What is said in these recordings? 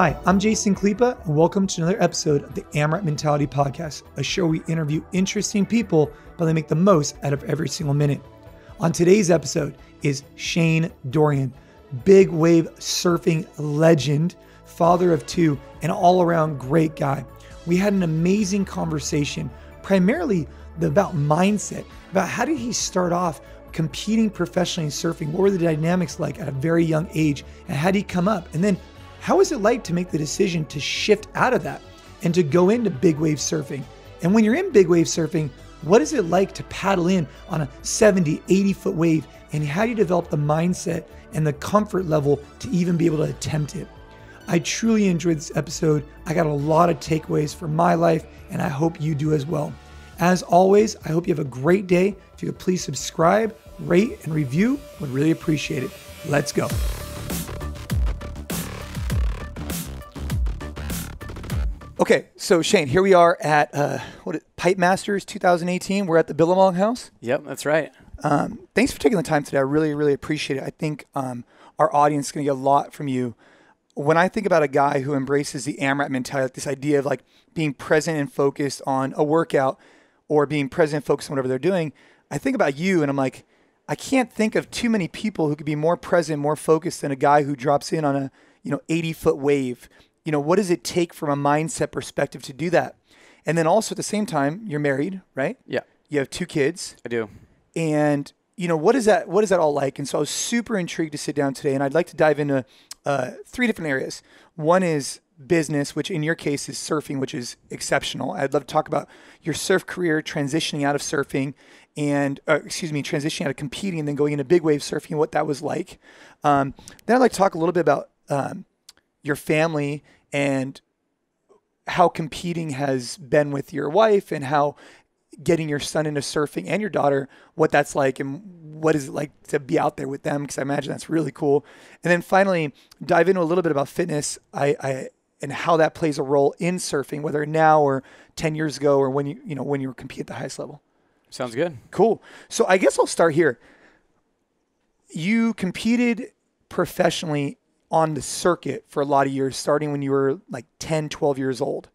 Hi, I'm Jason Khalipa, and welcome to another episode of the AMRAP Mentality Podcast, a show we interview interesting people, but they make the most out of every single minute. On today's episode is Shane Dorian, big wave surfing legend, father of two, and all around great guy. We had an amazing conversation, primarily about mindset, about how did he start off competing professionally in surfing? What were the dynamics like at a very young age? And how did he come up? And then how is it like to make the decision to shift out of that and to go into big wave surfing? And when you're in big wave surfing, what is it like to paddle in on a 70, 80 foot wave? And how do you develop the mindset and the comfort level to even be able to attempt it? I truly enjoyed this episode. I got a lot of takeaways for my life, and I hope you do as well. As always, I hope you have a great day. If you could please subscribe, rate, and review, would really appreciate it. Let's go. Okay, so Shane, here we are at uh, what Pipe Masters 2018. We're at the Billabong House. Yep, that's right. Um, thanks for taking the time today. I really, really appreciate it. I think um, our audience is going to get a lot from you. When I think about a guy who embraces the AMRAP mentality, like this idea of like being present and focused on a workout or being present and focused on whatever they're doing, I think about you and I'm like, I can't think of too many people who could be more present, more focused than a guy who drops in on a you know 80 foot wave you know, what does it take from a mindset perspective to do that? And then also at the same time, you're married, right? Yeah. You have two kids. I do. And you know, what is that? What is that all like? And so I was super intrigued to sit down today, and I'd like to dive into uh, three different areas. One is business, which in your case is surfing, which is exceptional. I'd love to talk about your surf career, transitioning out of surfing, and uh, excuse me, transitioning out of competing and then going into big wave surfing, what that was like. Um, then I'd like to talk a little bit about um, your family and how competing has been with your wife and how getting your son into surfing and your daughter, what that's like and what is it like to be out there with them? Because I imagine that's really cool. And then finally, dive into a little bit about fitness I, I, and how that plays a role in surfing, whether now or 10 years ago or when you, you know, when you compete at the highest level. Sounds good. Cool. So I guess I'll start here. You competed professionally on the circuit for a lot of years, starting when you were like 10, 12 years old.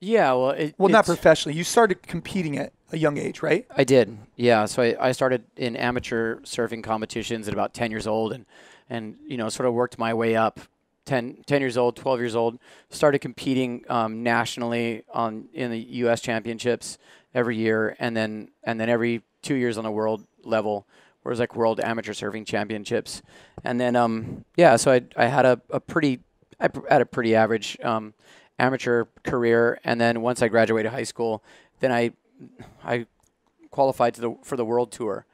Yeah, well, it, well, not professionally. You started competing at a young age, right? I did. Yeah, so I, I started in amateur surfing competitions at about 10 years old, and and you know sort of worked my way up. 10, 10 years old, 12 years old, started competing um, nationally on in the U.S. championships every year, and then and then every two years on the world level where it was like World Amateur Surfing Championships, and then um, yeah, so I I had a, a pretty I had a pretty average um, amateur career, and then once I graduated high school, then I I qualified to the for the world tour,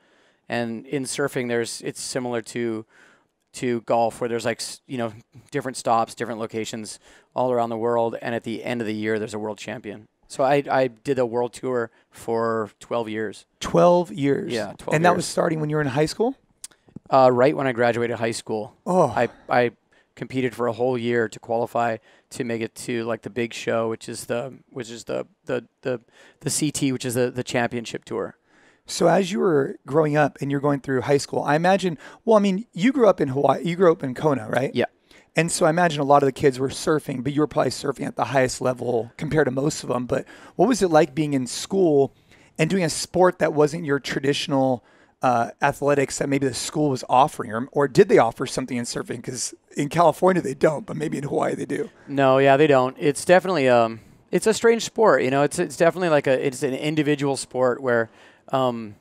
and in surfing there's it's similar to to golf where there's like you know different stops, different locations all around the world, and at the end of the year there's a world champion. So I, I did a world tour for 12 years. 12 years. Yeah, 12 And that years. was starting when you were in high school? Uh, right when I graduated high school. Oh. I, I competed for a whole year to qualify to make it to like the big show, which is the which is the the the, the CT, which is the, the championship tour. So as you were growing up and you're going through high school, I imagine. Well, I mean, you grew up in Hawaii. You grew up in Kona, right? Yeah. And so I imagine a lot of the kids were surfing, but you were probably surfing at the highest level compared to most of them. But what was it like being in school and doing a sport that wasn't your traditional uh, athletics that maybe the school was offering, or, or did they offer something in surfing? Because in California they don't, but maybe in Hawaii they do. No, yeah, they don't. It's definitely um, it's a strange sport. You know, it's it's definitely like a it's an individual sport where, um,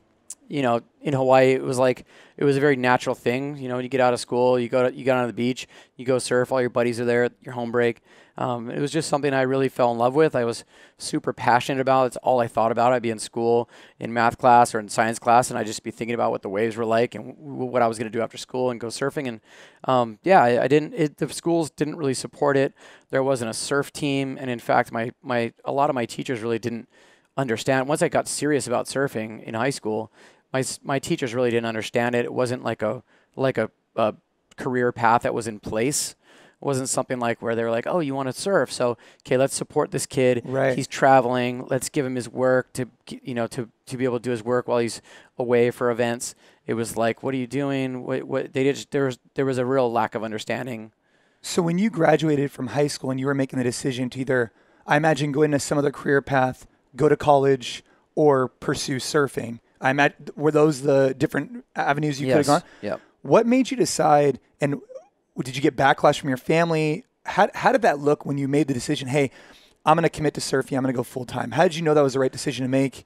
you know, in Hawaii it was like it was a very natural thing. You know, when you get out of school, you go to, you get on the beach, you go surf. All your buddies are there at your home break. Um, it was just something I really fell in love with. I was super passionate about. It's all I thought about. I'd be in school, in math class or in science class, and I'd just be thinking about what the waves were like and w- what I was going to do after school and go surfing. And um, yeah, I, I didn't. It, the schools didn't really support it. There wasn't a surf team, and in fact, my my a lot of my teachers really didn't understand. Once I got serious about surfing in high school, my my teachers really didn't understand it. It wasn't like a like a, a career path that was in place. It wasn't something like where they were like, "Oh, you want to surf? So okay, let's support this kid. Right. He's traveling. Let's give him his work to you know to to be able to do his work while he's away for events." It was like, "What are you doing? What what?" They did. There was there was a real lack of understanding So when you graduated from high school and you were making the decision to either, I imagine, go into some other career path, go to college, or pursue surfing, I imagine were those the different avenues you yes. could have gone? Yep. What made you decide, and did you get backlash from your family? How, how did that look when you made the decision? Hey, I'm going to commit to surfing. I'm going to go full time. How did you know that was the right decision to make?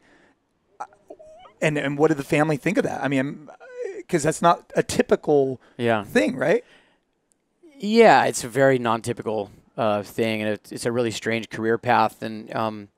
And and what did the family think of that? I mean, because that's not a typical Yeah. thing, right? Yeah, it's a very non-typical uh, thing, and it's, it's a really strange career path. And um,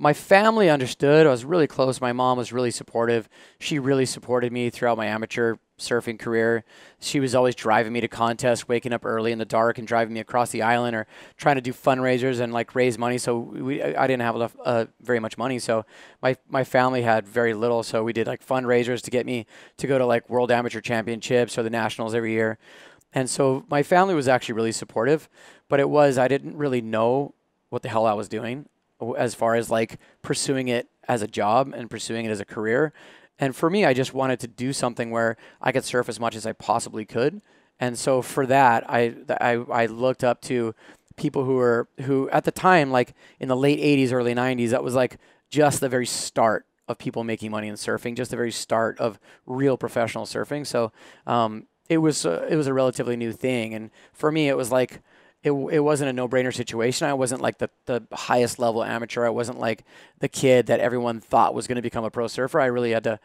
my family understood. I was really close. My mom was really supportive. She really supported me throughout my amateur surfing career. She was always driving me to contests, waking up early in the dark and driving me across the island, or trying to do fundraisers and like raise money. So we, I didn't have enough, uh, very much money. So my my family had very little. So we did like fundraisers to get me to go to like World Amateur Championships or the Nationals every year. And so my family was actually really supportive, but it was I didn't really know what the hell I was doing as far as like pursuing it as a job and pursuing it as a career. And for me, I just wanted to do something where I could surf as much as I possibly could. And so for that, I I, I looked up to people who were who at the time like in the late 80s early 90s that was like just the very start of people making money in surfing just the very start of real professional surfing so um, it was uh, it was a relatively new thing and for me it was like it, it wasn't a no-brainer situation. I wasn't like the, the highest level amateur. I wasn't like the kid that everyone thought was going to become a pro surfer. I really had to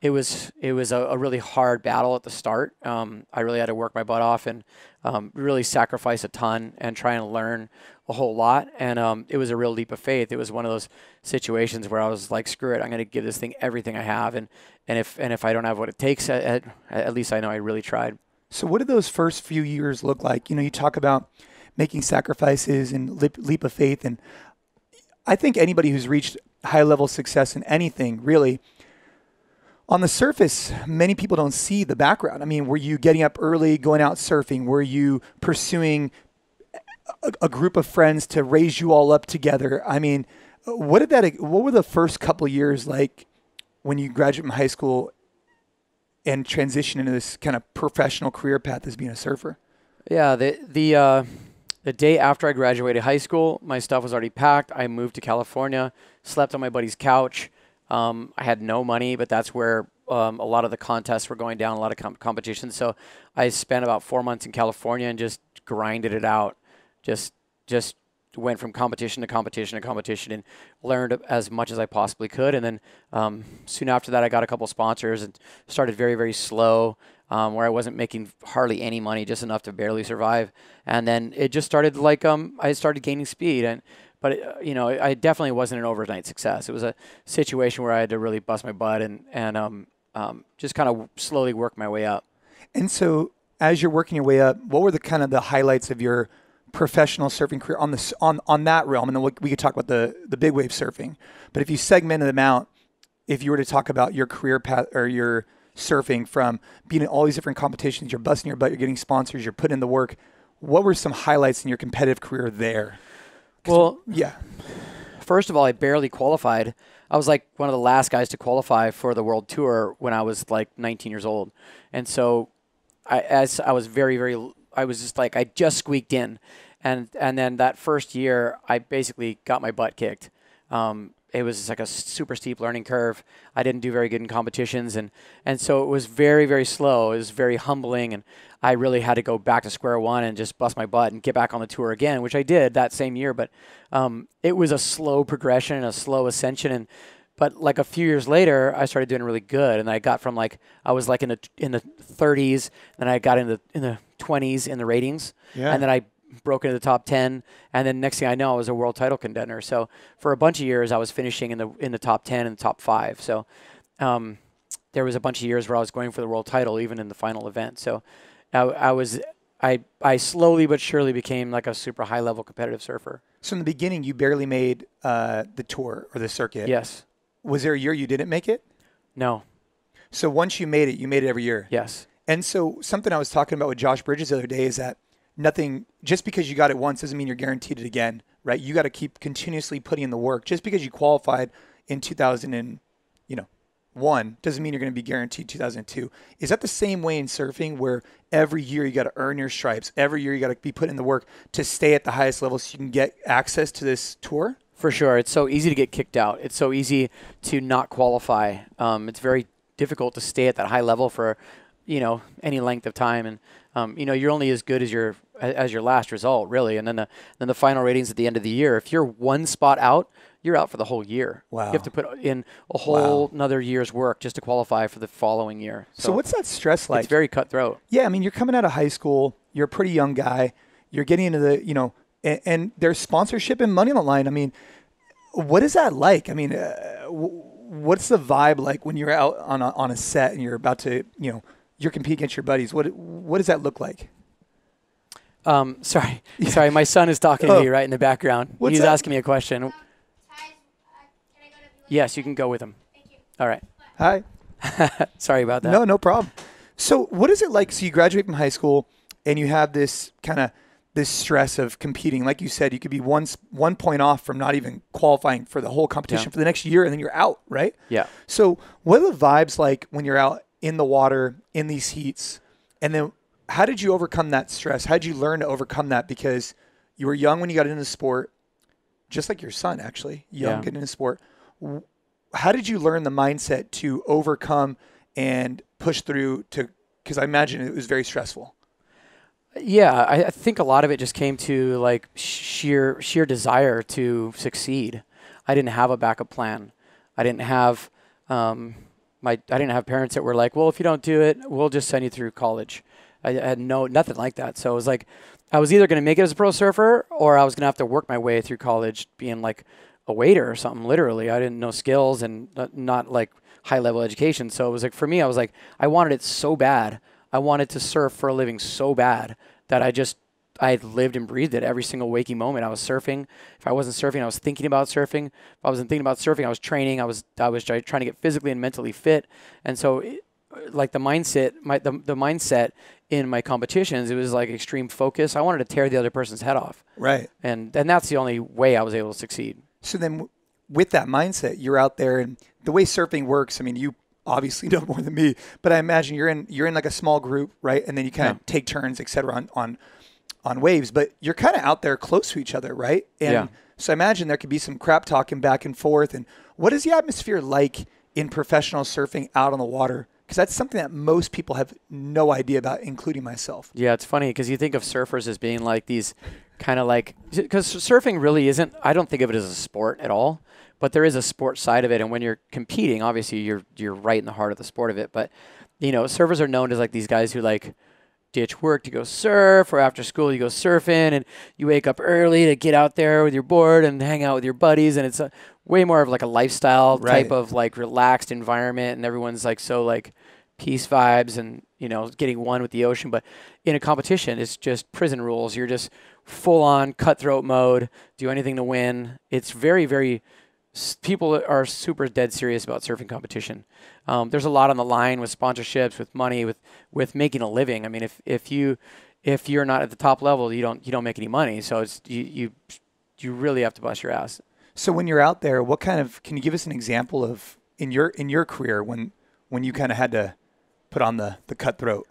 it was it was a, a really hard battle at the start. Um, i really had to work my butt off and um, really sacrifice a ton and try and learn a whole lot. And um, it was a real leap of faith. It was one of those situations where i was like screw it. I'm going to give this thing everything i have. And and if and if i don't have what it takes at, at, at least i know i really tried. So, what did those first few years look like? You know, you talk about making sacrifices and leap, leap of faith, and I think anybody who's reached high level success in anything really. On the surface, many people don't see the background. I mean, were you getting up early, going out surfing? Were you pursuing a, a group of friends to raise you all up together? I mean, what did that? What were the first couple years like when you graduate from high school and transition into this kind of professional career path as being a surfer? Yeah, the the uh, the day after I graduated high school, my stuff was already packed. I moved to California, slept on my buddy's couch. Um, I had no money, but that's where um, a lot of the contests were going down, a lot of com- competitions. So I spent about four months in California and just grinded it out. Just just went from competition to competition to competition and learned as much as I possibly could. And then um, soon after that, I got a couple sponsors and started very very slow um, where I wasn't making hardly any money, just enough to barely survive. And then it just started like um, I started gaining speed, and but it, you know I definitely wasn't an overnight success. It was a situation where I had to really bust my butt and and um, um, just kind of slowly work my way up. And so, as you're working your way up, what were the kind of the highlights of your professional surfing career on this on on that realm? And then we, we could talk about the the big wave surfing. But if you segmented them out, if you were to talk about your career path or your surfing from being in all these different competitions, you're busting your butt, you're getting sponsors, you're putting in the work. What were some highlights in your competitive career there? Well, yeah, first of all, I barely qualified. I was like one of the last guys to qualify for the world tour when I was like 19 years old, and so I, as I was very, very, I was just like I just squeaked in, and and then that first year I basically got my butt kicked. Um, it was like a super steep learning curve. I didn't do very good in competitions, and and so it was very, very slow. It was very humbling, and I really had to go back to square one and just bust my butt and get back on the tour again, which I did that same year. But um, it was a slow progression and a slow ascension, and but like a few years later, I started doing really good, and I got from like I was like in the in the 30s, then I got in the in the 20s in the ratings, Yeah. and then I broke into the top 10, and then next thing I know, I was a world title contender. So for a bunch of years, I was finishing in the in the top 10 and the top five. So um, there was a bunch of years where I was going for the world title, even in the final event. So I, I was I I slowly but surely became like a super high level competitive surfer. So in the beginning, you barely made uh, the tour or the circuit. Yes. Was there a year you didn't make it? No. So once you made it, you made it every year. Yes. And so something I was talking about with Josh Bridges the other day is that nothing just because you got it once doesn't mean you're guaranteed it again, right? You got to keep continuously putting in the work. Just because you qualified in 2000 and you know one doesn't mean you're going to be guaranteed 2002. Is that the same way in surfing where every year you got to earn your stripes, every year you got to be put in the work to stay at the highest level so you can get access to this tour? For sure, it's so easy to get kicked out. It's so easy to not qualify. Um, it's very difficult to stay at that high level for, you know, any length of time, and um, you know you're only as good as your as your last result, really. And then the then the final ratings at the end of the year. If you're one spot out, you're out for the whole year. Wow. You have to put in a whole wow. another year's work just to qualify for the following year. So, so what's that stress like? It's very cutthroat. Yeah, I mean, you're coming out of high school. You're a pretty young guy. You're getting into the, you know, and, and there's sponsorship and money on the line. I mean, what is that like? I mean, uh, what's the vibe like when you're out on a, on a set and you're about to, you know, you're competing against your buddies? What what does that look like? Um, sorry, sorry, my son is talking to oh. me right in the background. What's He's that? asking me a question. Um, yes, you can go with him. Thank you. All right. Hi. sorry about that. No, no problem. So, what is it like? So, you graduate from high school and you have this kind of this stress of competing. Like you said, you could be one one point off from not even qualifying for the whole competition yeah. for the next year, and then you're out, right? Yeah. So, what are the vibes like when you're out in the water in these heats? And then, how did you overcome that stress? How did you learn to overcome that? Because you were young when you got into the sport, just like your son, actually, young yeah. getting into sport. How did you learn the mindset to overcome and push through to? Because I imagine it was very stressful. Yeah, I, I, think a lot of it just came to like sheer sheer desire to succeed. I didn't have a backup plan. I didn't have um, my I didn't have parents that were like, well, if you don't do it, we'll just send you through college. I, had no nothing like that. So it was like I was either going to make it as a pro surfer or I was going to have to work my way through college being like a waiter or something. Literally, I didn't know skills and not like high level education. So it was like for me, I was like I wanted it so bad I wanted to surf for a living so bad that I just I lived and breathed it every single waking moment. I was surfing. If I wasn't surfing, I was thinking about surfing. If I wasn't thinking about surfing, I was training. I was I was trying to get physically and mentally fit. And so, it, like the mindset, my the, the mindset in my competitions, it was like extreme focus. I wanted to tear the other person's head off. Right. And and that's the only way I was able to succeed. So then, with that mindset, you're out there, and the way surfing works. I mean, you obviously know more than me, but I imagine you're in you're in like a small group, right? And then you kind of take turns, et cetera, on on on waves. But you're kind of out there close to each other, right? And yeah. so I imagine there could be some crap talking back and forth. And what is the atmosphere like in professional surfing out on the water? Because that's something that most people have no idea about, including myself. Yeah, it's funny because you think of surfers as being like these kind of like because surfing really isn't. I don't think of it as a sport at all but there is a sport side of it. And when you're competing, obviously you're you're right in the heart of the sport of it. But you know, surfers are known as like these guys who like ditch work to go surf, or after school you go surfing, and you wake up early to get out there with your board and hang out with your buddies, and it's a way more of like a lifestyle right. type of like relaxed environment, and everyone's like so like peace vibes and you know getting one with the ocean. But in a competition, it's just prison rules. You're just full on cutthroat mode. Do anything to win. It's very very people are super dead serious about surfing competition. Um, there's a lot on the line with sponsorships, with money, with with making a living. I mean, if if you if you're not at the top level, you don't you don't make any money. So it's you you you really have to bust your ass. So when you're out there, what kind of can you give us an example of in your in your career when when you kind of had to put on the the cutthroat?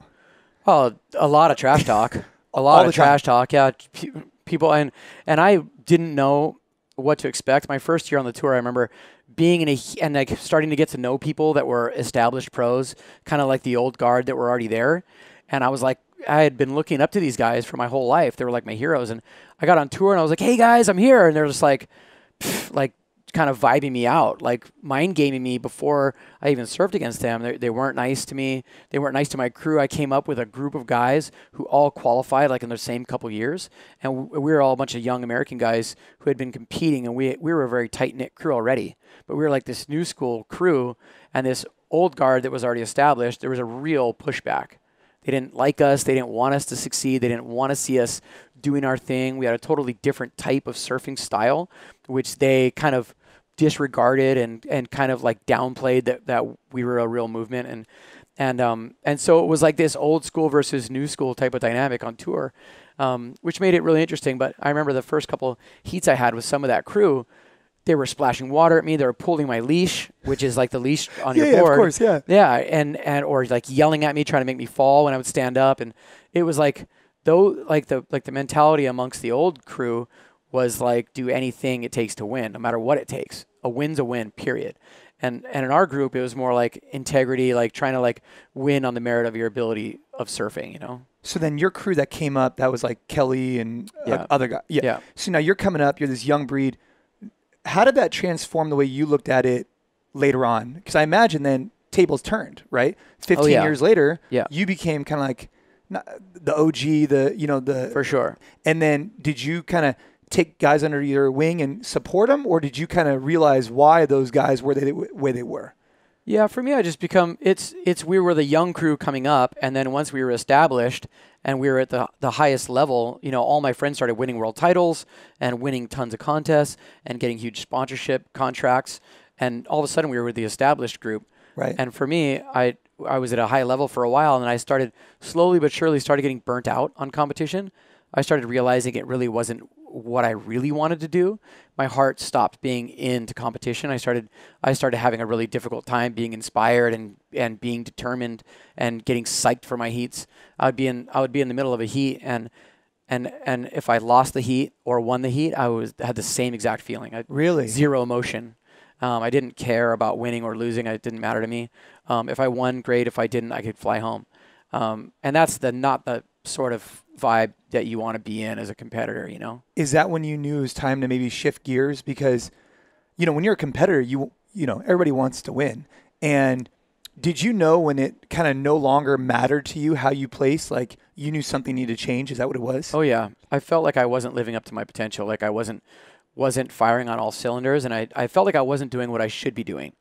Oh, a lot of trash talk. A lot of trash talk. Yeah, people and and I didn't know what to expect. My first year on the tour, I remember being in a and like starting to get to know people that were established pros, kind of like the old guard that were already there. And I was like, I had been looking up to these guys for my whole life. They were like my heroes. And I got on tour and I was like, hey guys, I'm here. And they're just like, like kind of vibing me out, like mind gaming me before I even served against them. They, they weren't nice to me. They weren't nice to my crew. I came up with a group of guys who all qualified like in the same couple years, and we were all a bunch of young American guys who had been competing, and we we were a very tight knit crew already. But we were like this new school crew, and this old guard that was already established. There was a real pushback. They didn't like us. They didn't want us to succeed. They didn't want to see us doing our thing. We had a totally different type of surfing style, which they kind of disregarded and, and kind of like downplayed that, that we were a real movement. And, and, um, and so it was like this old school versus new school type of dynamic on tour, um, which made it really interesting. But I remember the first couple heats I had with some of that crew, they were splashing water at me. They were pulling my leash, which is like the leash on Yeah, your yeah, of board. course, yeah. Yeah, and and or like yelling at me, trying to make me fall when I would stand up, and it was like though like the like the mentality amongst the old crew was like do anything it takes to win, no matter what it takes. A win's a win, period. And and in our group, it was more like integrity, like trying to like win on the merit of your ability of surfing. You know? So then your crew that came up, that was like Kelly and uh, Yeah. other guys. Yeah. Yeah. So now you're coming up, you're this young breed. How did that transform the way you looked at it later on? Because I imagine then tables turned, right? 15 Oh, yeah. years later, Yeah. you became kind of like the OG, the, you know, the, For sure. and then did you kind of take guys under your wing and support them? Or did you kind of realize why those guys were the way they were? Yeah, for me, I just become it's it's we were the young crew coming up, and then once we were established and we were at the the highest level, you know, all my friends started winning world titles and winning tons of contests and getting huge sponsorship contracts, and all of a sudden we were with the established group. Right. And for me, I I was at a high level for a while, and I started slowly but surely started getting burnt out on competition. I started realizing it really wasn't what I really wanted to do. My heart stopped being into competition. I started I started having a really difficult time being inspired and and being determined and getting psyched for my heats. I would be in I would be in the middle of a heat and and and if I lost the heat or won the heat, I was had the same exact feeling. I, Really? zero emotion. Um, I didn't care about winning or losing. It didn't matter to me. Um, if I won, great. If I didn't, I could fly home. Um, and that's the not the sort of vibe that you want to be in as a competitor. You know? is that when you knew it was time to maybe shift gears because you know when you're a competitor you you know everybody wants to win and did you know when it kind of no longer mattered to you how you place like you knew something needed to change is that what it was Oh yeah. I felt like I wasn't living up to my potential. Like I wasn't wasn't firing on all cylinders, and I, I felt like I wasn't doing what I should be doing.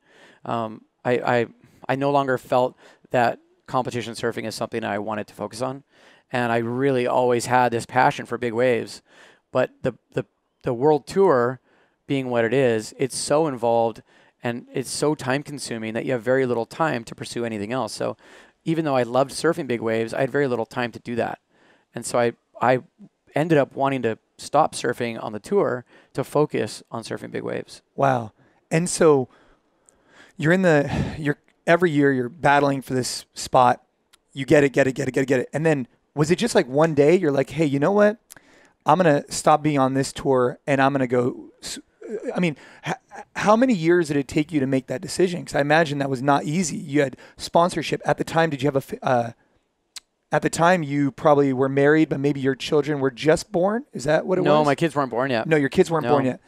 Um, I, I I no longer felt that competition surfing is something I wanted to focus on, and I really always had this passion for big waves, but the the the world tour being what it is, it's so involved and it's so time consuming that you have very little time to pursue anything else. So even though I loved surfing big waves, I had very little time to do that. And so I I ended up wanting to stop surfing on the tour to focus on surfing big waves. wow. And so you're in the you're every year you're battling for this spot. You get it get it get it get it get it. And then was it just like one day you're like hey you know what? I'm gonna stop being on this tour and i'm gonna go I mean how many years did it take you to make that decision? Because i imagine that was not easy. You had sponsorship. At the time did you have a uh, at the time you probably were married but maybe your children were just born is that what it no, was No, my kids weren't born yet. no your kids weren't No. born yet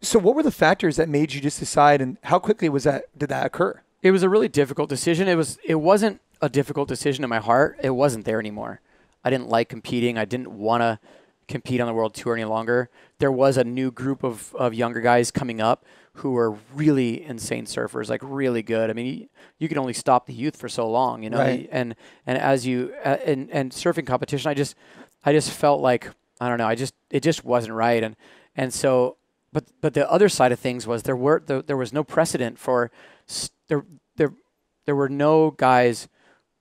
so what were the factors that made you just decide and how quickly was that did that occur It was a really difficult decision. It was it wasn't a difficult decision in my heart. It wasn't there anymore. I didn't like competing. I didn't want to compete on the world tour any longer. There was a new group of, of younger guys coming up who are really insane surfers, like really good. I mean, you, you can only stop the youth for so long, you know. Right. And and as you uh, and and surfing competition, I just I just felt like I don't know. I just it just wasn't right. And and so but but the other side of things was there were there, there was no precedent for there there there were no guys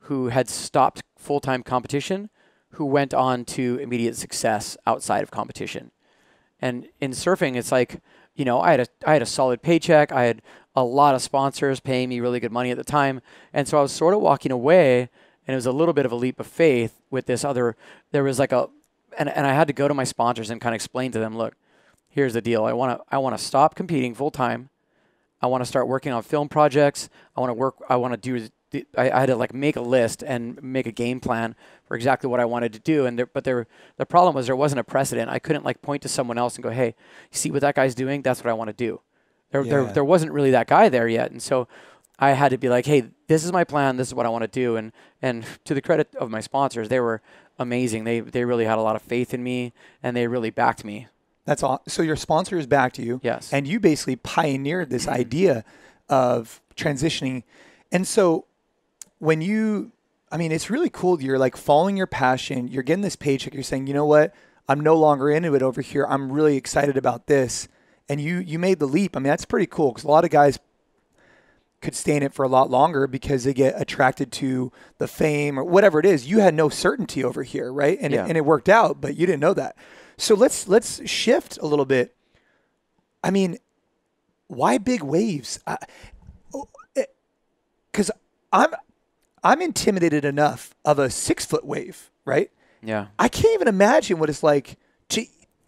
who had stopped full time competition who went on to immediate success outside of competition. And in surfing, it's like you know I had a I had a solid paycheck. I had a lot of sponsors paying me really good money at the time, and so I was sort of walking away, and it was a little bit of a leap of faith with this other. There was like a, and and I had to go to my sponsors and kind of explain to them, look, here's the deal. I want to I want to stop competing full time. I want to start working on film projects. I want to work. I want to do. The- I, I had to like make a list and make a game plan for exactly what I wanted to do. And there, but there, the problem was there wasn't a precedent. I couldn't like point to someone else and go, "Hey, you see what that guy's doing? That's what I want to do." There, there, Yeah. there wasn't really that guy there yet, and so I had to be like, "Hey, this is my plan. This is what I want to do." And and to the credit of my sponsors, they were amazing. They they really had a lot of faith in me, and they really backed me. That's all. So your sponsors backed you. Yes. And you basically pioneered this idea of transitioning. And so when you, I mean, it's really cool. You're like following your passion. You're getting this paycheck. You're saying, you know what? I'm no longer into it over here. I'm really excited about this. And you, you made the leap. I mean, that's pretty cool because a lot of guys could stay in it for a lot longer because they get attracted to the fame or whatever it is. You had no certainty over here, right? And Yeah. it, and it worked out, but you didn't know that. So let's let's shift a little bit. I mean, why big waves? Because oh, eh, I'm I'm intimidated enough of a six foot wave, right? Yeah. I can't even imagine what it's like to,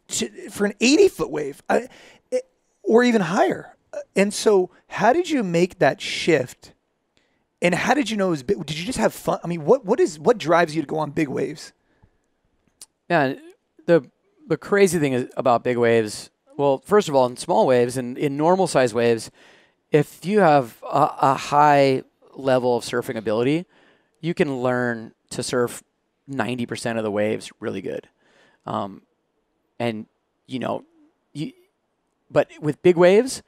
to for an 80 foot wave I, it, or even higher. Uh, and so, how did you make that shift? And how did you know it was big? Did you just have fun? I mean, what, what is what drives you to go on big waves? Yeah, the the crazy thing is about big waves. Well, first of all, in small waves and in normal size waves, if you have a, a high level of surfing ability, you can learn to surf 90% of the waves really good. Um, and, you know, you, but with big waves,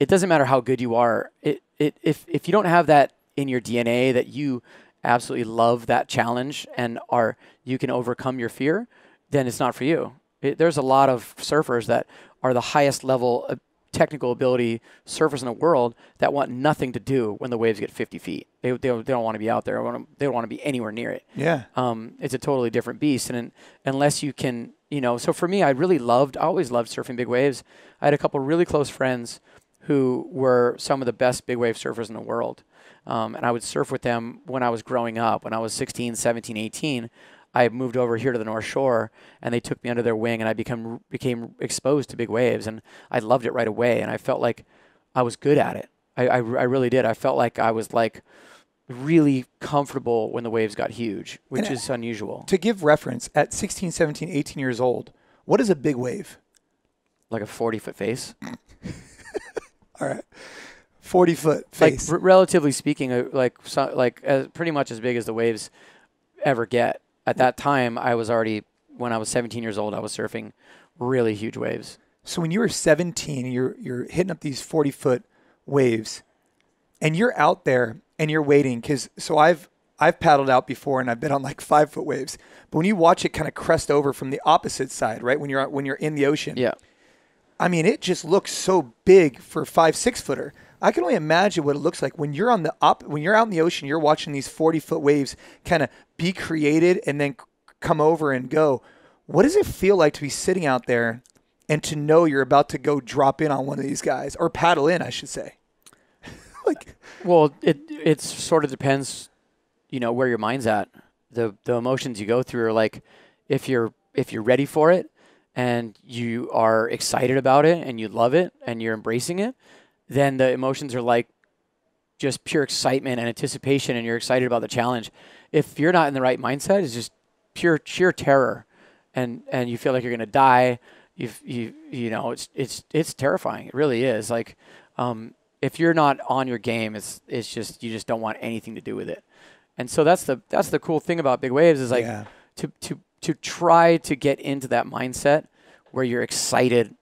it doesn't matter how good you are. It, it, if, if you don't have that in your DNA that you absolutely love that challenge and are, you can overcome your fear, then it's not for you. It, there's a lot of surfers that are the highest level technical ability surfers in the world that want nothing to do when the waves get 50 feet. They, they, they don't want to be out there. They don't want to be anywhere near it. Yeah. Um, it's a totally different beast. And unless you can, you know, so for me, I really loved, I always loved surfing big waves. I had a couple really close friends who were some of the best big wave surfers in the world. Um, and I would surf with them when I was growing up, when I was 16, 17, 18. I moved over here to the North Shore, and they took me under their wing, and I become became exposed to big waves, and I loved it right away, and I felt like I was good at it. I, I, I really did. I felt like I was like really comfortable when the waves got huge, which and is unusual. To give reference, at 16, 17, 18 years old, what is a big wave? Like a 40 foot face. All right. 40 foot face. Like, relatively speaking, uh, like, so, like uh, pretty much as big as the waves ever get at that time, I was already when I was 17 years old, I was surfing really huge waves. So when you were 17, you're you're hitting up these 40 foot waves, and you're out there and you're waiting because so I've I've paddled out before and I've been on like five foot waves, but when you watch it kind of crest over from the opposite side, right when you're when you're in the ocean, yeah, I mean it just looks so big for five six footer. I can only imagine what it looks like when you're on the op when you're out in the ocean, you're watching these 40 foot waves kind of be created and then come over and go. What does it feel like to be sitting out there and to know you're about to go drop in on one of these guys or paddle in, I should say? like, well, it it sort of depends, you know, where your mind's at. The the emotions you go through are like, if you're if you're ready for it and you are excited about it and you love it and you're embracing it, then the emotions are like just pure excitement and anticipation and you're excited about the challenge. If you're not in the right mindset, it's just pure sheer terror and and you feel like you're going to die. You you you know, it's it's it's terrifying. It really is. Like um, if you're not on your game, it's it's just you just don't want anything to do with it. And so that's the that's the cool thing about big waves is like yeah. to to to try to get into that mindset where you're excited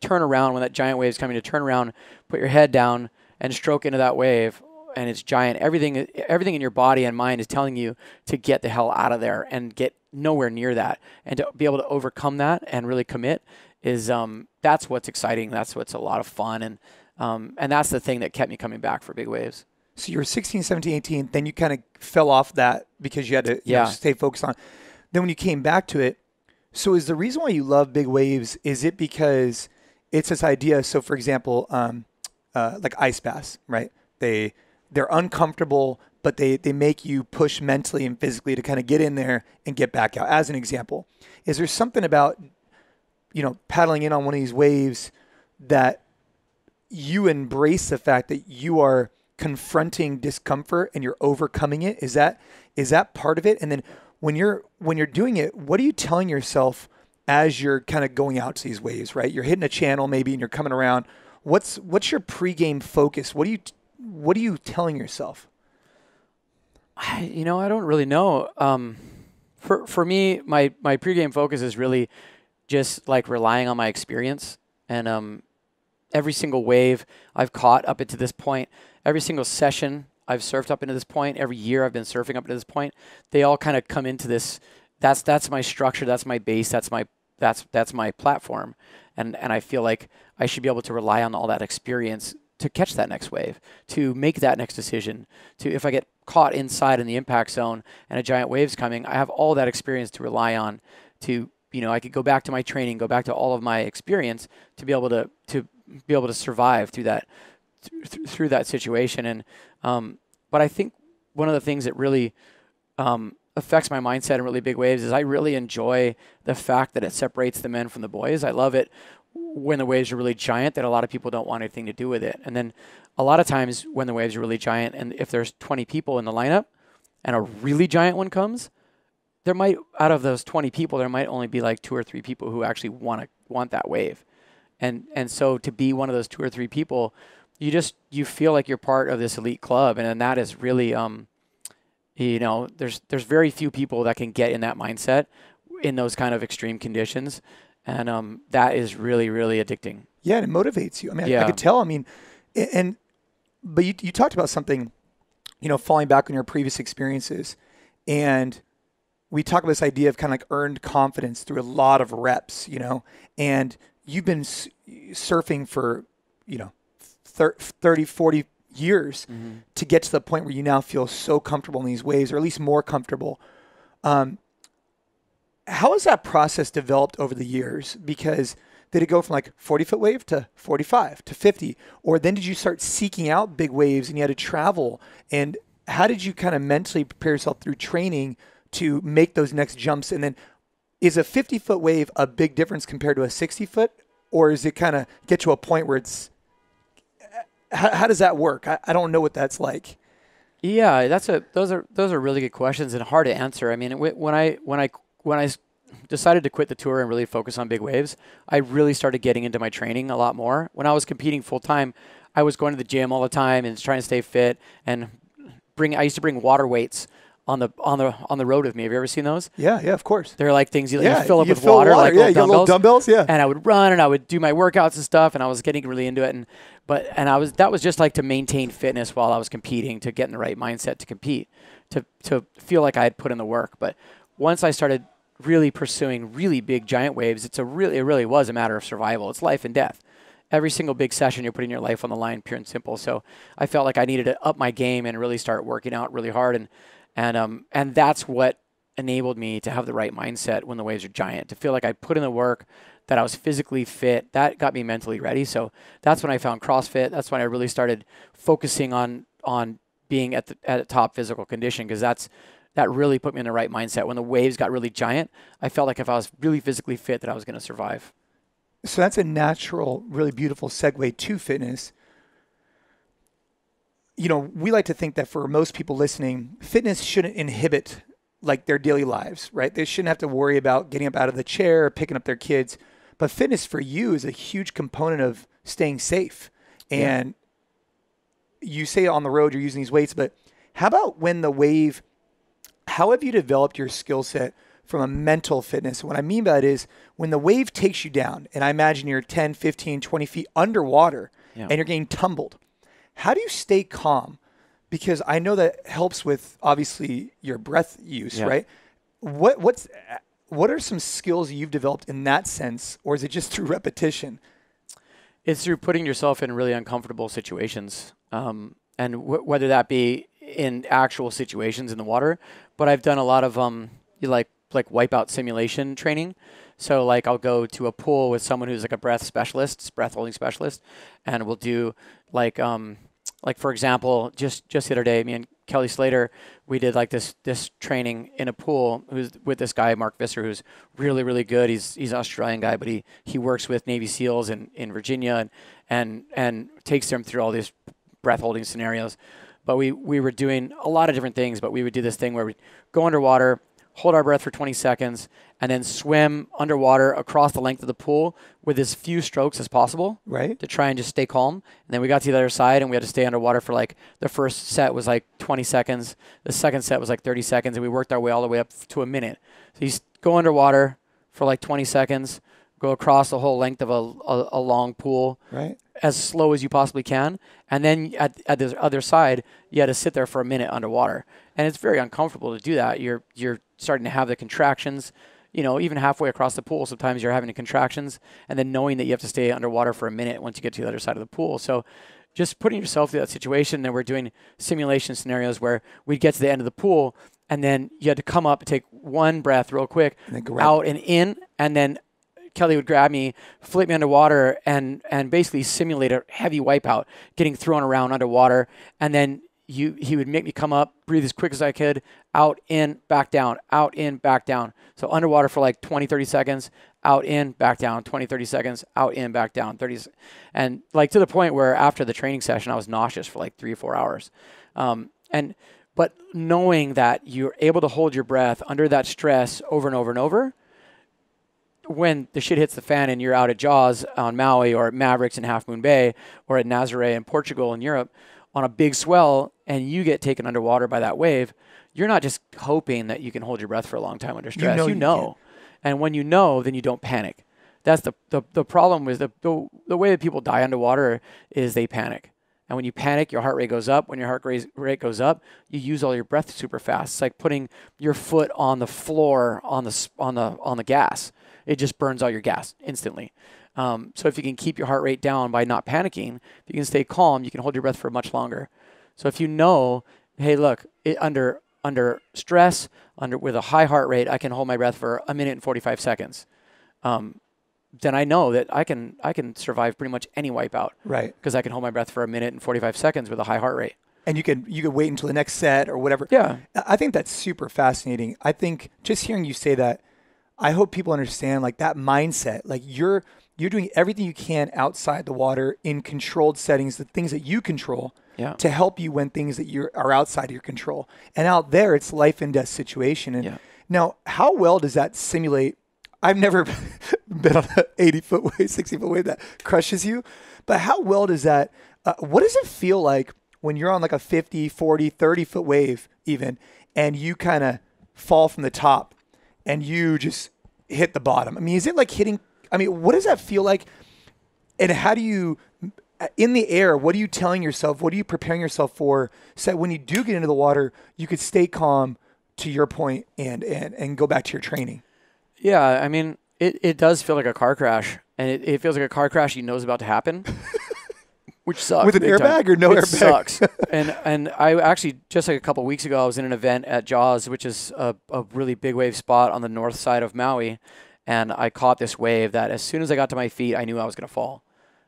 turn around when that giant wave is coming to turn around, put your head down and stroke into that wave and it's giant. Everything everything in your body and mind is telling you to get the hell out of there and get nowhere near that. And to be able to overcome that and really commit is um, that's what's exciting. That's what's a lot of fun and um, and that's the thing that kept me coming back for big waves. So you were 16, 17, 18, then you kind of fell off that because you had to you yeah. know, stay focused on. Then when you came back to it, so is the reason why you love big waves is it because it's this idea. So, for example, um, uh, like ice baths, right? They they're uncomfortable, but they they make you push mentally and physically to kind of get in there and get back out. As an example, is there something about you know paddling in on one of these waves that you embrace the fact that you are confronting discomfort and you're overcoming it? Is that is that part of it? And then when you're when you're doing it, what are you telling yourself? As you're kind of going out to these waves, right? You're hitting a channel maybe and you're coming around. What's what's your pregame focus? What are you what are you telling yourself? I, you know, I don't really know. Um, for for me, my my pregame focus is really just like relying on my experience and um, every single wave I've caught up into this point, every single session I've surfed up into this point, every year I've been surfing up to this point, they all kind of come into this. That's that's my structure. That's my base. That's my that's that's my platform, and and I feel like I should be able to rely on all that experience to catch that next wave, to make that next decision. To if I get caught inside in the impact zone and a giant wave's coming, I have all that experience to rely on to you know, I could go back to my training, go back to all of my experience to be able to to be able to survive through that th- through that situation. And um, but I think one of the things that really um, affects my mindset in really big waves is I really enjoy the fact that it separates the men from the boys. I love it when the waves are really giant that a lot of people don't want anything to do with it. And then a lot of times when the waves are really giant and if there's 20 people in the lineup and a really giant one comes, there might out of those 20 people there might only be like two or three people who actually want to want that wave. And and so to be one of those two or three people, you just you feel like you're part of this elite club and, and that is really um you know, there's there's very few people that can get in that mindset in those kind of extreme conditions and um, that is really really addicting. Yeah, and it motivates you. I mean, yeah. I, I could tell. I mean, and but you you talked about something, you know, falling back on your previous experiences, and we talk about this idea of kind of like earned confidence through a lot of reps, you know, and you've been surfing for, you know, 30, 40 years mm-hmm. to get to the point where you now feel so comfortable in these waves, or at least more comfortable. Um, how has that process developed over the years? Because did it go from like 40 foot wave to 45 to 50? Or then did you start seeking out big waves and you had to travel? And how did you kind of mentally prepare yourself through training to make those next jumps? And then is a 50 foot wave a big difference compared to a 60 foot? Or is it kind of get to a point where it's, how, how does that work? I, I don't know what that's like. Yeah, that's a those are those are really good questions and hard to answer. I mean, when I when I when I decided to quit the tour and really focus on big waves, I really started getting into my training a lot more. When I was competing full time, I was going to the gym all the time and trying to stay fit and bring. I used to bring water weights on the on the on the road with me. Have you ever seen those? Yeah, yeah, of course. They're like things you, yeah, you fill up with fill water, water, like yeah, little, dumbbells. little dumbbells. Yeah, and I would run and I would do my workouts and stuff, and I was getting really into it. And but and I was that was just like to maintain fitness while I was competing, to get in the right mindset to compete, to to feel like I had put in the work. But once I started really pursuing really big giant waves, it's a really it really was a matter of survival. It's life and death. Every single big session, you're putting your life on the line, pure and simple. So I felt like I needed to up my game and really start working out really hard, and and um and that's what enabled me to have the right mindset when the waves are giant. To feel like I put in the work, that I was physically fit. That got me mentally ready. So that's when I found CrossFit. That's when I really started focusing on on being at the at top physical condition because that's that really put me in the right mindset. When the waves got really giant, I felt like if I was really physically fit, that I was going to survive. So that's a natural, really beautiful segue to fitness. You know, we like to think that for most people listening, fitness shouldn't inhibit like their daily lives, right? They shouldn't have to worry about getting up out of the chair, picking up their kids. But fitness for you is a huge component of staying safe. And yeah. you say on the road you're using these weights, but how about when the wave how have you developed your skill set from a mental fitness? What I mean by that is when the wave takes you down, and I imagine you're 10, 15, 20 feet underwater yeah. and you're getting tumbled, how do you stay calm? Because I know that helps with obviously your breath use, yeah. right? What what's what are some skills you've developed in that sense, or is it just through repetition? It's through putting yourself in really uncomfortable situations, um, and w- whether that be in actual situations in the water, but I've done a lot of um like like wipeout simulation training. So like I'll go to a pool with someone who's like a breath specialist, breath holding specialist, and we'll do like um like for example, just just the other day, me and Kelly Slater, we did like this this training in a pool who's with this guy Mark Visser, who's really really good. He's he's an Australian guy, but he he works with Navy SEALs in, in Virginia and and and takes them through all these breath holding scenarios. But we, we were doing a lot of different things, but we would do this thing where we go underwater, hold our breath for 20 seconds, and then swim underwater across the length of the pool with as few strokes as possible. Right. To try and just stay calm. And then we got to the other side and we had to stay underwater for like the first set was like 20 seconds. The second set was like 30 seconds. And we worked our way all the way up to a minute. So you go underwater for like 20 seconds, go across the whole length of a, a, a long pool. Right as slow as you possibly can. And then at, at the other side, you had to sit there for a minute underwater. And it's very uncomfortable to do that. You're, you're starting to have the contractions, you know, even halfway across the pool, sometimes you're having the contractions and then knowing that you have to stay underwater for a minute once you get to the other side of the pool. So just putting yourself through that situation. And we're doing simulation scenarios where we'd get to the end of the pool and then you had to come up take one breath real quick then go out and in, and then Kelly would grab me, flip me underwater, and and basically simulate a heavy wipeout, getting thrown around underwater, and then you he would make me come up, breathe as quick as I could, out in, back down, out in, back down. So underwater for like 20, 30 seconds, out in, back down, 20, 30 seconds, out in, back down, 30, s- and like to the point where after the training session I was nauseous for like three or four hours, um, and but knowing that you're able to hold your breath under that stress over and over and over when the shit hits the fan and you're out at Jaws on Maui or at Mavericks in Half Moon Bay or at Nazare in Portugal in Europe on a big swell and you get taken underwater by that wave, you're not just hoping that you can hold your breath for a long time under stress. know You you know. And when you know, then you don't panic. That's the, the, the problem is the, the, the way that people die underwater is they panic. And when you panic, your heart rate goes up. When your heart rate rate goes up, you use all your breath super fast. It's like putting your foot on the floor on the on the on the gas. It just burns all your gas instantly. Um, so if you can keep your heart rate down by not panicking, if you can stay calm, you can hold your breath for much longer. So if you know, hey, look, it, under under stress, under with a high heart rate, I can hold my breath for a minute and 45 seconds. Um, then I know that I can I can survive pretty much any wipeout Right. because I can hold my breath for a minute and 45 seconds with a high heart rate. And you can you could wait until the next set or whatever. Yeah. I think that's super fascinating. I think just hearing you say that, I hope people understand like that mindset. Like you're you're doing everything you can outside the water in controlled settings, the things that you control, Yeah. to help you when things that you are outside of your control. And out there, it's life and death situation. And Yeah. now, how well does that simulate? I've never been on an 80 foot wave, 60 foot wave that crushes you, but how well does that? Uh, what does it feel like when you're on like a 50, 40, 30 foot wave, even, and you kind of fall from the top and you just hit the bottom? I mean, is it like hitting? I mean, what does that feel like? And how do you, in the air, what are you telling yourself? What are you preparing yourself for? So that when you do get into the water, you could stay calm to your point and and and go back to your training. Yeah, I mean, it, it does feel like a car crash, and it, it feels like a car crash you know is about to happen, which sucks. With an big time. airbag or no it airbag? sucks. and and I actually just like a couple weeks ago, I was in an event at Jaws, which is a, a really big wave spot on the north side of Maui, and I caught this wave that as soon as I got to my feet, I knew I was gonna fall.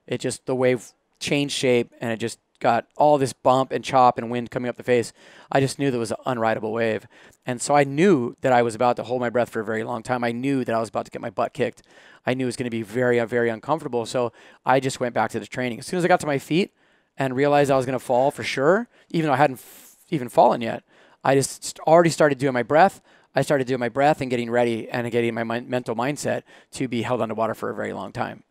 It just the wave changed shape, and it just got all this bump and chop and wind coming up the face. I just knew that was an unrideable wave. And so I knew that I was about to hold my breath for a very long time. I knew that I was about to get my butt kicked. I knew it was going to be very, uh, very uncomfortable. So I just went back to the training. As soon as I got to my feet and realized I was going to fall for sure, even though I hadn't f- even fallen yet, I just st- already started doing my breath. I started doing my breath and getting ready and getting my mental mindset to be held underwater for a very long time.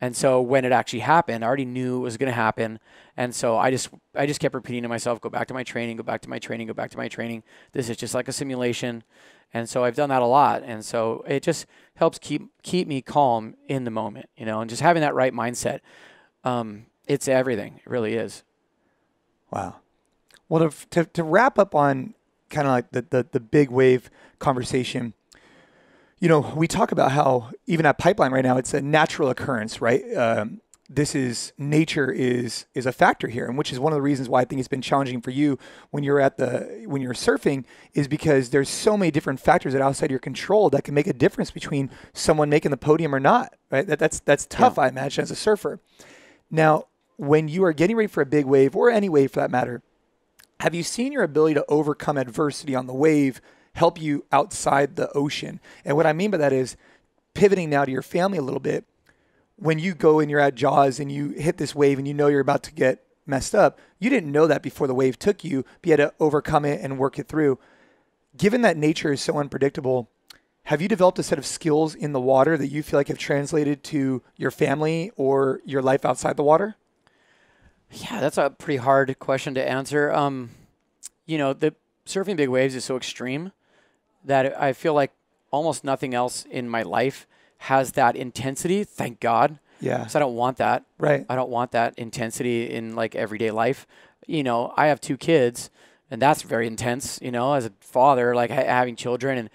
And so when it actually happened, I already knew it was going to happen. And so I just I just kept repeating to myself, go back to my training, go back to my training, go back to my training. This is just like a simulation. And so I've done that a lot. And so it just helps keep keep me calm in the moment, you know, and just having that right mindset. Um, it's everything. It really is. Wow. Well, to, to, to wrap up on kind of like the, the, the big wave conversation, you know, we talk about how even at Pipeline right now, it's a natural occurrence, right? Um, this is nature is is a factor here, and which is one of the reasons why I think it's been challenging for you when you're at the when you're surfing is because there's so many different factors that are outside your control that can make a difference between someone making the podium or not. Right? That, that's that's tough, I imagine, as a surfer. Now, when you are getting ready for a big wave or any wave for that matter, have you seen your ability to overcome adversity on the wave help you outside the ocean? And what I mean by that is pivoting now to your family a little bit. When you go and you're at Jaws and you hit this wave and you know you're about to get messed up, you didn't know that before the wave took you, but you had to overcome it and work it through. Given that nature is so unpredictable, have you developed a set of skills in the water that you feel like have translated to your family or your life outside the water? Yeah, that's a pretty hard question to answer. Um, you know, the surfing big waves is so extreme that I feel like almost nothing else in my life has that intensity. Thank God. Yeah. Because I don't want that. Right. I don't want that intensity in like everyday life. You know, I have two kids, and that's very intense. You know, as a father, like ha- having children, and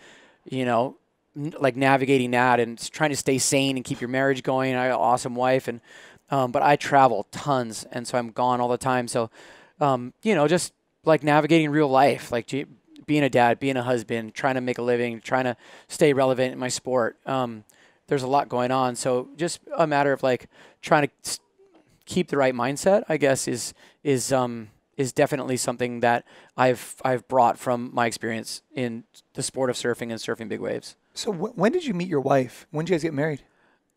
you know, n- like navigating that and trying to stay sane and keep your marriage going. I got an awesome wife, and um, but I travel tons, and so I'm gone all the time. So, um, you know, just like navigating real life, like being a dad, being a husband, trying to make a living, trying to stay relevant in my sport. Um, there's a lot going on, so just a matter of like trying to keep the right mindset. I guess is is um is definitely something that I've I've brought from my experience in the sport of surfing and surfing big waves. So wh- when did you meet your wife? When did you guys get married?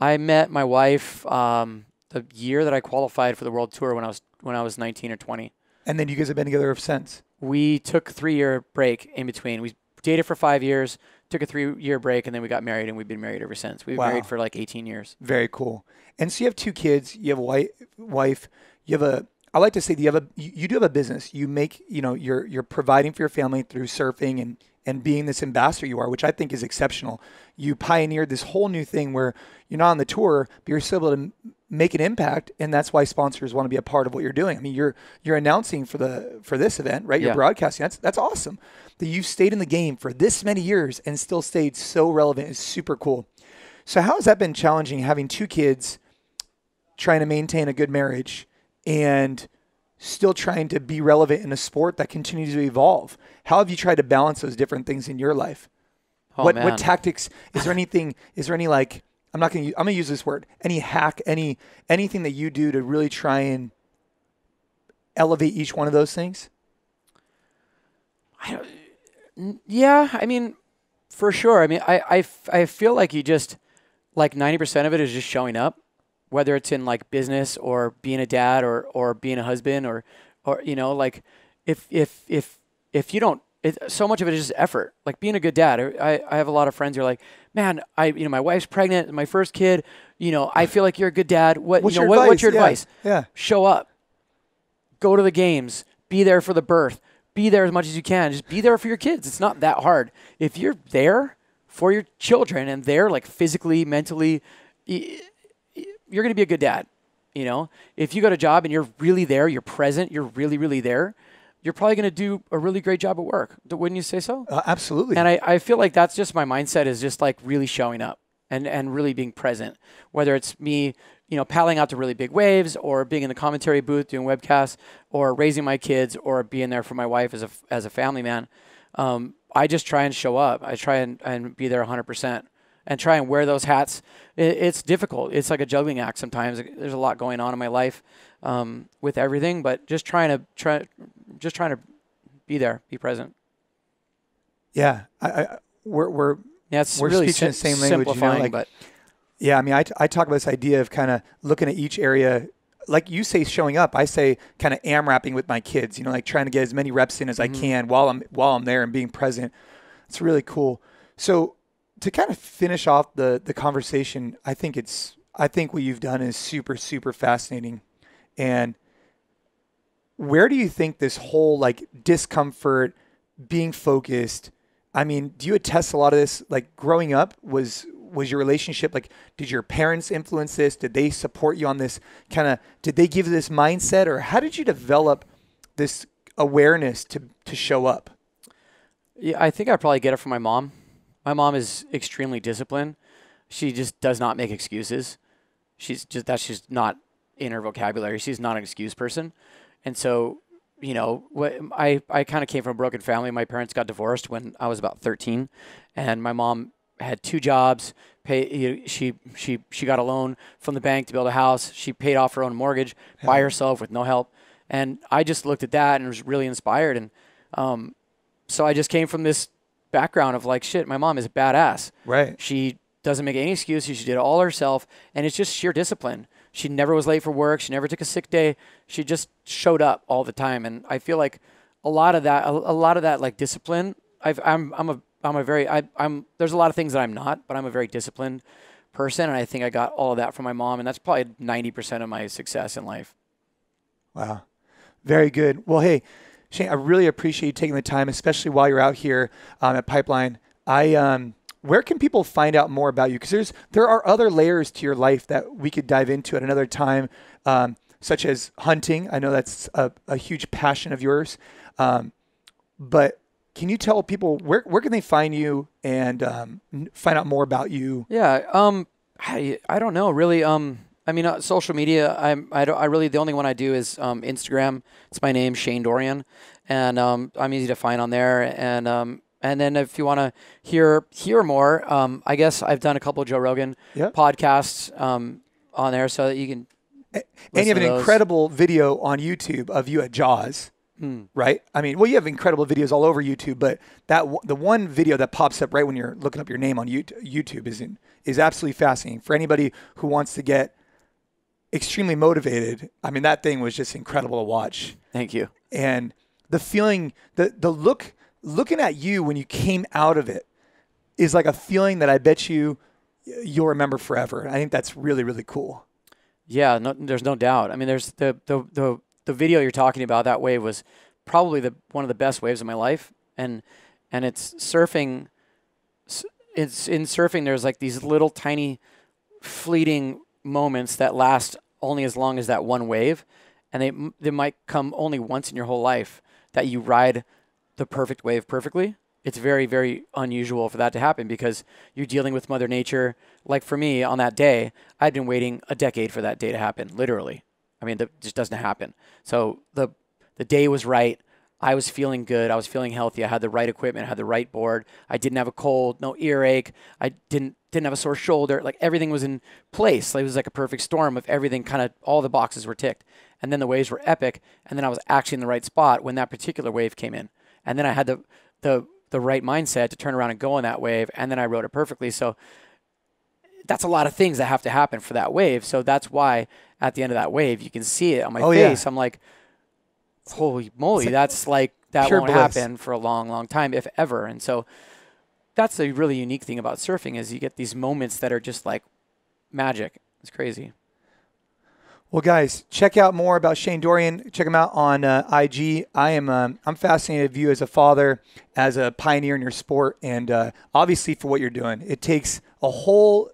I met my wife um, the year that I qualified for the world tour when I was when I was 19 or 20. And then you guys have been together ever since. We took three year break in between. We dated for five years, took a three year break, and then we got married, and we've been married ever since. We've been Wow. married for like 18 years. Very cool. And so you have two kids. You have a wife. Wife. You have a. I like to say that you have a. You do have a business. You make. You know. You're you're providing for your family through surfing and and being this ambassador you are, which I think is exceptional. You pioneered this whole new thing where you're not on the tour, but you're still able to make an impact, and that's why sponsors want to be a part of what you're doing. I mean, you're you're announcing for the for this event, right? You're Yeah. broadcasting. That's that's awesome. That you've stayed in the game for this many years and still stayed so relevant is super cool. So how has that been challenging having two kids, trying to maintain a good marriage, and still trying to be relevant in a sport that continues to evolve? How have you tried to balance those different things in your life? Oh, what man. what tactics is there anything is there any like I'm not going to I'm going to use this word. Any hack, any anything that you do to really try and elevate each one of those things? I don't, Yeah, I mean, for sure. I mean, I I, I feel like you just, like 90% of it is just showing up, whether it's in like business or being a dad or, or being a husband or, or, you know, like if, if, if, if you don't, it, so much of it is just effort. Like being a good dad. I, I have a lot of friends who are like, man, I, you know, my wife's pregnant, my first kid, you know, I feel like you're a good dad. What, What's you know, your what, what's your advice? Yeah, advice? yeah. Show up go to the games, be there for the birth, be there as much as you can. Just be there for your kids. It's not that hard. If you're there for your children and they're like physically, mentally, you're going to be a good dad. You know, if you got a job and you're really there, you're present, you're really, really there, you're probably going to do a really great job at work. Wouldn't you say so? Uh, absolutely. And I, I feel like that's just my mindset is just like really showing up and, and really being present. Whether it's me, you know, paddling out to really big waves or being in the commentary booth doing webcasts or raising my kids or being there for my wife as a, as a family man. Um, I just try and show up. I try and, and be there 100% and try and wear those hats. It, it's difficult. It's like a juggling act sometimes. There's a lot going on in my life um, with everything, but just trying to try, just trying to be there, be present. yeah, I, I we're we're Yeah, it's We're really speaking the same language, you know, like- but Yeah, I mean, I, t- I talk about this idea of kind of looking at each area, like you say, showing up. I say kind of AMRAPing with my kids. You know, like trying to get as many reps in as I can while I'm while I'm there and being present. It's really cool. So to kind of finish off the the conversation, I think it's I think what you've done is super super fascinating, and where do you think this whole like discomfort, being focused? I mean, do you attest a lot of this? Like growing up, was was your relationship like? Did your parents influence this? Did they support you on this kind of? Did they give this mindset, or how did you develop this awareness to to show up? Yeah, I think I probably get it from my mom. My mom is extremely disciplined. She just does not make excuses. She's just that's just not in her vocabulary. She's not an excuse person, and so you know, what I I kind of came from a broken family. My parents got divorced when I was about thirteen, and my mom had two jobs. Pay she she she got a loan from the bank to build a house. She paid off her own mortgage by herself with no help, and I just looked at that and was really inspired. And um, so I just came from this background of like, shit, my mom is a badass. Right. She doesn't make any excuses. She did it all herself, and it's just sheer discipline. She never was late for work. She never took a sick day. She just showed up all the time, and I feel like a lot of that, a, a lot of that, like discipline. I've, I'm, I'm a, I'm a very, I, I'm. There's a lot of things that I'm not, but I'm a very disciplined person, and I think I got all of that from my mom, and that's probably 90% of my success in life. Wow. Very good. Well, hey, Shane, I really appreciate you taking the time, especially while you're out here um, at Pipeline. I um, where can people find out more about you? Because there's there are other layers to your life that we could dive into at another time, um, such as hunting. I know that's a, a huge passion of yours. Um, but can you tell people where where can they find you and um, find out more about you? Yeah. Um. I I don't know really. Um. I mean, uh, social media. I'm. I don't. I really. The only one I do is um Instagram. It's my name, Shane Dorian, and um, I'm easy to find on there. And um, and then if you want to hear hear more, um, I guess I've done a couple of Joe Rogan Yeah. podcasts um, on there, so that you can. and you have an those. incredible video on YouTube of you at Jaws. Hmm. Right? I mean, well, you have incredible videos all over YouTube, but that w- the one video that pops up right when you're looking up your name on YouTube is in, is absolutely fascinating for anybody who wants to get extremely motivated. I mean, that thing was just incredible to watch. Thank you. and the feeling the the look looking at you when you came out of it is like a feeling that I bet you you'll remember forever. I think that's really really cool. Yeah, no, there's no doubt. I mean, there's the, the the the video you're talking about. That wave was probably the one of the best waves of my life, and and it's surfing. It's in surfing. There's like these little tiny, fleeting moments that last only as long as that one wave, and they they might come only once in your whole life that you ride the perfect wave perfectly. It's very very unusual for that to happen because you're dealing with Mother Nature. Like for me on that day, I'd been waiting a decade for that day to happen. Literally, I mean, that just doesn't happen. So the the day was right. I was feeling good. I was feeling healthy. I had the right equipment. I had the right board. I didn't have a cold, no earache. I didn't didn't have a sore shoulder. Like everything was in place. Like, it was like a perfect storm of everything. Kind of all the boxes were ticked. And then the waves were epic. And then I was actually in the right spot when that particular wave came in. And then I had the the the right mindset to turn around and go on that wave. And then I rode it perfectly. So that's a lot of things that have to happen for that wave. So that's why at the end of that wave, you can see it on my Oh, yeah. face. I'm like, holy moly, that's like that won't bliss. happen for a long, long time, if ever. And so that's the really unique thing about surfing is you get these moments that are just like magic. It's crazy. Well, guys, check out more about Shane Dorian. Check him out on uh, IG. I am um, I'm fascinated with you as a father, as a pioneer in your sport, and uh, obviously for what you're doing. It takes a whole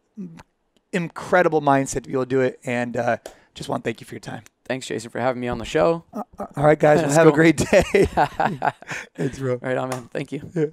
incredible mindset to be able to do it, and uh, just want to thank you for your time. Thanks, Jason, for having me on the show. Uh, uh, all right, guys, well, have a great day. Thanks, bro. Right on, man. Thank you.